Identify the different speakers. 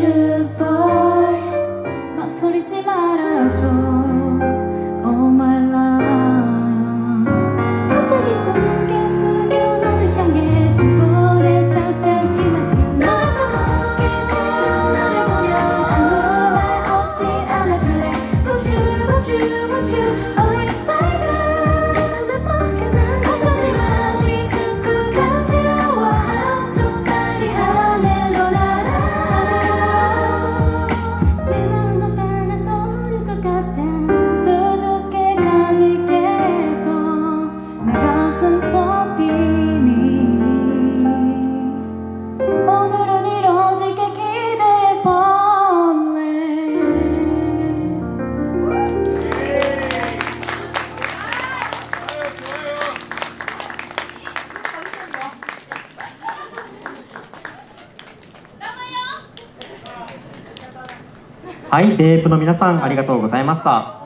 Speaker 1: you boy 막소리지 말아줘 Oh my love 갑자기 또게 숨겨 너를 향해 두 번의 살짝 휘마치 너에서 먹게 되어 나를 며 아무 말 없이 안아줄래 Don't you, won't
Speaker 2: はい、ベープの皆さんありがとうございました。